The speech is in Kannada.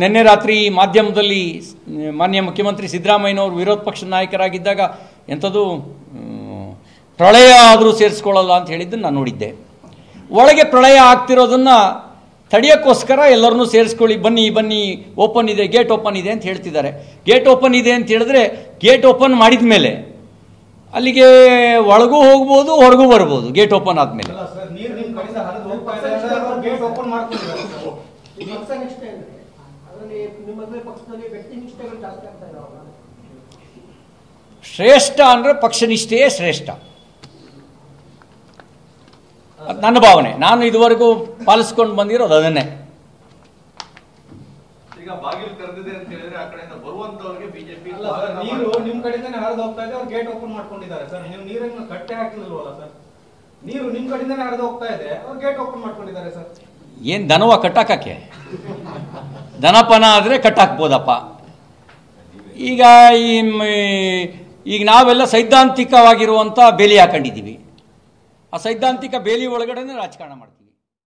ನಿನ್ನೆ ರಾತ್ರಿ ಮಾಧ್ಯಮದಲ್ಲಿ ಮಾನ್ಯ ಮುಖ್ಯಮಂತ್ರಿ ಸಿದ್ದರಾಮಯ್ಯನವರು ವಿರೋಧ ಪಕ್ಷದ ನಾಯಕರಾಗಿದ್ದಾಗ ಎಂಥದ್ದು ಪ್ರಳಯ ಆದರೂ ಸೇರಿಸ್ಕೊಳ್ಳಲ್ಲ ಅಂತ ಹೇಳಿದ್ದನ್ನು ನಾನು ನೋಡಿದ್ದೆ. ಒಳಗೆ ಪ್ರಳಯ ಆಗ್ತಿರೋದನ್ನು ತಡೆಯೋಕ್ಕೋಸ್ಕರ ಎಲ್ಲರನ್ನೂ ಸೇರಿಸ್ಕೊಳ್ಳಿ ಬನ್ನಿ ಬನ್ನಿ ಓಪನ್ ಇದೆ ಗೇಟ್ ಓಪನ್ ಇದೆ ಅಂತ ಹೇಳ್ತಿದ್ದಾರೆ. ಗೇಟ್ ಓಪನ್ ಇದೆ ಅಂತ ಹೇಳಿದ್ರೆ ಗೇಟ್ ಓಪನ್ ಮಾಡಿದ ಮೇಲೆ ಅಲ್ಲಿಗೆ ಒಳಗೂ ಹೋಗ್ಬೋದು ಹೊರಗೂ ಬರ್ಬೋದು ಗೇಟ್ ಓಪನ್ ಆದಮೇಲೆ. ಶ್ರೇಷ್ಠ ಅಂದರೆ ಪಕ್ಷನಿಷ್ಠೆಯೇ ಶ್ರೇಷ್ಠ. ನನ್ನ ಭಾವನೆ. ನಾನು ಇದುವರೆಗೂ ಪಾಲಿಸ್ಕೊಂಡು ಬಂದಿರೋದು ಅದನ್ನೇ. ಈಗ ಬಾಗಿಲು ತೆರೆದಿದೆ ಅಂತ ಹೇಳಿದ್ರೆ ಆ ಕಡೆಯಿಂದ ಬರುವಂತವ್ರಿಗೆ ಬಿಜೆಪಿ ಅಲ್ಲ ಸರ್ ನೀರು ನಿಮ್ ಕಡೆಯಿಂದಾನೇ ಹರಿದು ಹೋಗ್ತಾ ಇದೆ ಅವ್ರು ಗೇಟ್ ಓಪನ್ ಮಾಡ್ಕೊಂಡಿದ್ದಾರೆ ಸರ್. ನೀವು ನೀರನ್ನು ಕಟ್ಟೆ ಹಾಕಿಲ್ವಲ್ಲ ಸರ್? ನೀರು ನಿಮ್ ಕಡೆಯಿಂದಾನೇ ಹರಿದು ಹೋಗ್ತಾ ಇದೆ ಅವ್ರು ಗೇಟ್ ಓಪನ್ ಮಾಡ್ಕೊಂಡಿದ್ದಾರೆ ಸರ್. ಏನು ದನವ ಕಟ್ಟಾಕಕ್ಕೆ ದನಪನ ಆದರೆ ಕಟ್ಟಾಕ್ಬೋದಪ್ಪ. ಈಗ ಈ ಈಗ ನಾವೆಲ್ಲ ಸೈದ್ಧಾಂತಿಕವಾಗಿರುವಂಥ ಬೇಲಿ ಹಾಕೊಂಡಿದ್ದೀವಿ. ಆ ಸೈದ್ಧಾಂತಿಕ ಬೇಲಿ ಒಳಗಡೆನೇ ರಾಜಕಾರಣ ಮಾಡ್ತೀವಿ.